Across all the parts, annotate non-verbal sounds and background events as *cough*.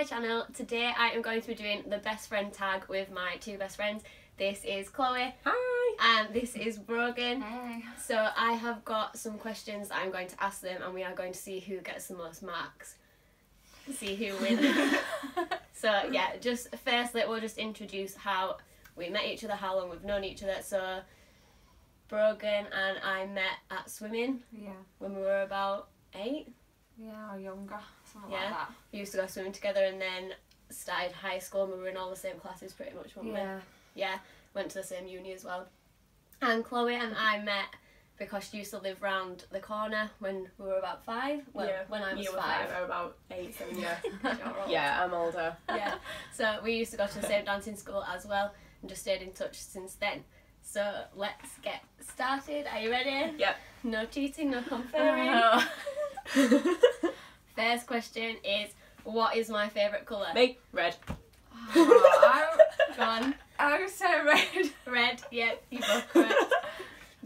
my channel. Today I am going to be doing the best friend tag with my two best friends. This is Chloe Hi. and this is Brogan. Hey. So I have got some questions that I'm going to ask them and we are going to see who gets the most marks. See who wins. *laughs* so yeah, just firstly we'll just introduce how we met each other, how long we've known each other. So Brogan and I met at swimming Yeah. when we were about eight. Yeah, or younger. Something Yeah. like that. We used to go swimming together and then started high school and we were in all the same classes pretty much, weren't we? Yeah. Yeah, went to the same uni as well. And Chloe and I met because she used to live round the corner when we were about five. Well, yeah. when I was you were five. five. I was about eight, seven, yeah. *laughs* Yeah, I'm older. yeah. So we used to go to the same dancing school as well and just stayed in touch since then. So let's get started. Are you ready? Yep. No cheating, no conferring. Oh. *laughs* *laughs* First question is what is my favourite colour? Me, red. I, *laughs* Go on. I would say red. Red, yep, you both correct.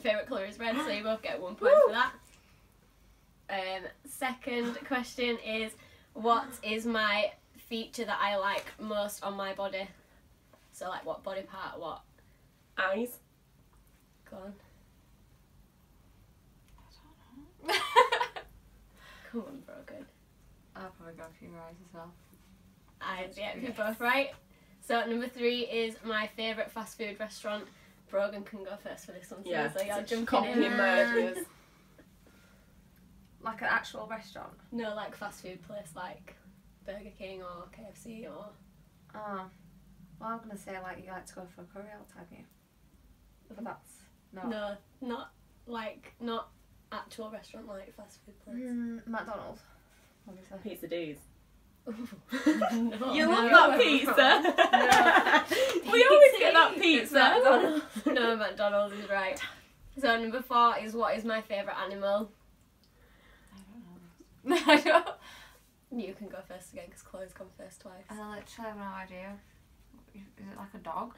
Favourite colour is red, so you both get one point for that. Um, second question is what is my feature that I like most on my body? So like what body part, what? Eyes. Go on. Come on, Brogan. I'll probably go for your eyes as well. Eyes, yeah, you're both right. So number three is my favourite fast food restaurant. Brogan can go first for this one, Yeah. so you're Such jumping copying in. mergers. Like an actual restaurant. No, like fast food place like Burger King or KFC or Oh. Well, I'm gonna say like you like to go for a curry all the time, you. But that's no. no, not like not actual restaurant like fast food place. Mm, McDonald's. Obviously. Pizza D's. no, *laughs* *laughs* You no, love no, that pizza. *laughs* we always get that pizza. McDonald's. no, McDonald's is right. So number four is what is my favourite animal? I don't know. I don't. You can go first again because Chloe's gone first twice. I literally have no idea. Is it like a dog?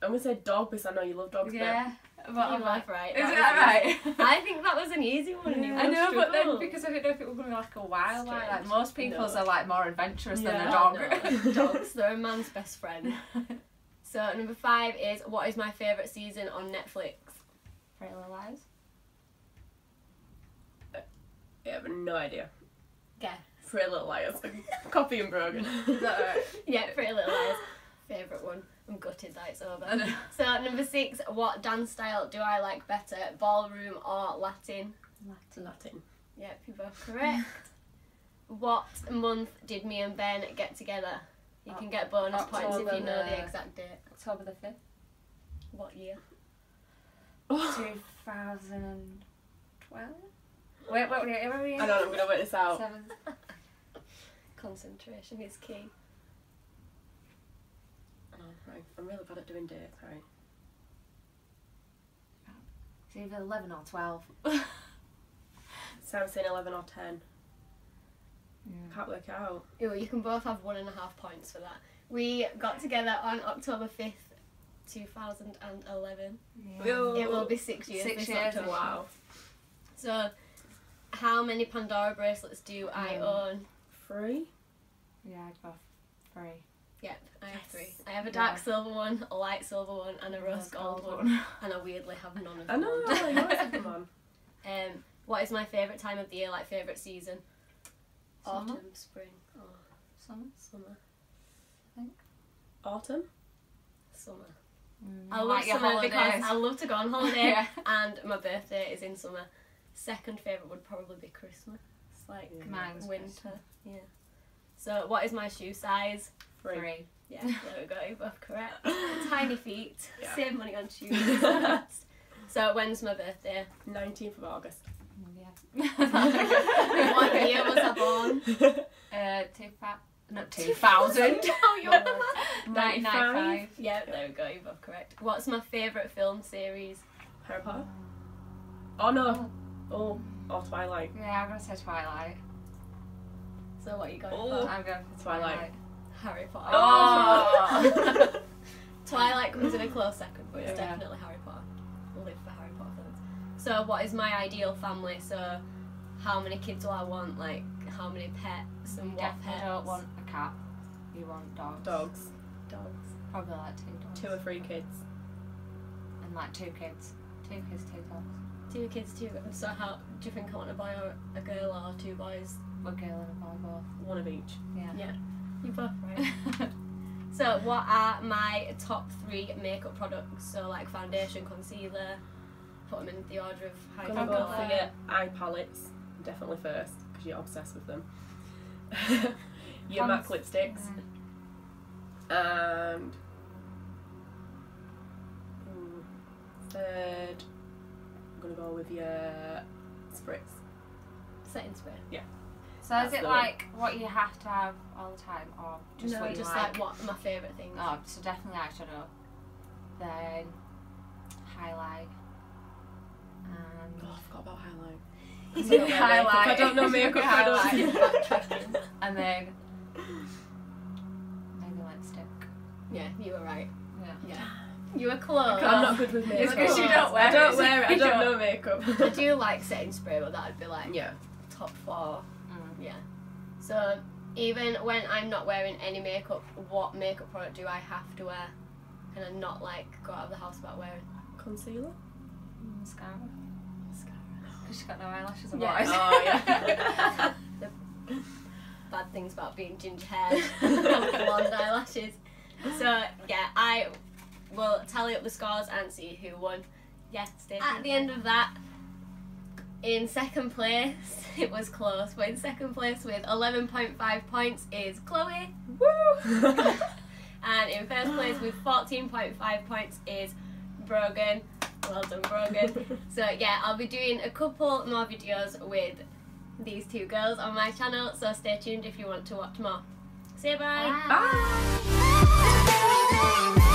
I'm gonna say dog because I know you love dogs. Yeah. But you I'm like, right. is That it that easy. right? *laughs* I think that was an easy one. and you I both know, but then because I didn't know if it was going to be like a wild one, like most people's No. are like more adventurous than Yeah. a dog. No, *laughs* dogs, they're a man's best friend. *laughs* So number five is what is my favourite season on Netflix? Pretty Little Lies. I have no idea. Guess. Pretty Little Liars. Copy and Brogan. Is that right? Yeah, Pretty Little Liars. Favourite one. I'm gutted that it's over. *laughs* So number six, what dance style do I like better, ballroom or Latin? Latin. Latin. Yep, you're both correct. *laughs* what month did me and Ben get together? You can get bonus points if you know the the- exact date. October the 5th, What year? 2012? Wait, wait, wait, where are we? I know I'm gonna work this out. Seven. *laughs* Concentration is key. Right. I'm really bad at doing dates, right? It's either 11 or 12. *laughs* So I'm saying 11 or 10. Can't work it out. Ew, you can both have one and a half points for that. We got together on October 5th, 2011. Yo. It will be six years Six this years, October. Wow. So, how many Pandora bracelets do I Um, own? Three? Yeah, I'd go three. Yep, I have Yes. three. I have a dark Yeah. silver one, a light silver one, and a rose Rose gold gold one. And I weirdly have none of them. I know, you always have them on. Um, what is my favourite time of the year, like favourite season? Summer? Autumn, spring, or Some. summer? Autumn? Summer. Mm, I love like summer because. I love to go on *laughs* holiday Yeah. and my birthday is in summer. Second favourite would probably be Christmas. It's like Yeah. Winter. Christmas. Yeah. So what is my shoe size? Three. Three. Yeah, *laughs* there we go, you're both correct. *laughs* Tiny feet. Yeah. Save money on *laughs* shoes. so when's my birthday? 19th of August. Yeah. what year was I born? Uh, two fa- not two thousand. oh, you're the man. Nine nine five. Yeah, there we go, you're both correct. What's my favourite film series? Harry Potter? Oh no. Oh, or Twilight. Yeah, I'm gonna say Twilight. So what are you going Oh. for? I'm going for Twilight. Twilight. Harry Potter. Oh! *laughs* Twilight comes in a close second, but it's Yeah. definitely Harry Potter. We'll live for Harry Potter films. So, what is my ideal family? So, how many kids do I want? Like, how many pets and what Definitely pets? don't want a cat. You want dogs. Dogs. Dogs. Probably like two dogs. Two or three kids. And like two kids. Two kids, two dogs. Two kids, two. So how do you think I want a boy or a girl or two boys? A girl and a boy both. One of each. Yeah. Yeah. You both *laughs* right. so what are my top three makeup products? So like foundation, concealer. Put them in the order of how you go about for it. your eye palettes, definitely first, because you're obsessed with them. *laughs* your MAC Cons- lipsticks, and mm, third, I'm gonna go with your spritz. Setting spray. So is it the one. like what you have to have all the time, or just no, what you just like? like what my favourite things. Oh, so definitely eyeshadow. Then highlight. And Oh, I forgot about highlight. Is I don't know highlight? makeup, I don't know makeup *laughs* Highlight. products. *laughs* and then maybe lipstick. Yeah, you were right. Yeah. Yeah. You were close. I'm not good with makeup. It's 'cause you don't wear it. I don't wear it. I *laughs* don't don't. know makeup. I do like setting spray, but that'd be like Yeah. top four. Yeah. So even when I'm not wearing any makeup, what makeup product do I have to wear? Can I not like go out of the house without wearing Concealer. Mascara. mascara? Because she's got no eyelashes Yeah. otherwise. Oh, yeah. *laughs* the bad things about being ginger haired and blonde eyelashes. So yeah, I will tally up the scores and see who won. yeah, stay At the end of that, in second place, *laughs* it was close, but in second place with 11.5 points is Chloe. Woo! *laughs* And in first place with 14.5 points is Brogan. Well done, Brogan. *laughs* so yeah, I'll be doing a couple more videos with these two girls on my channel, so stay tuned if you want to watch more. Say bye. Bye. Bye.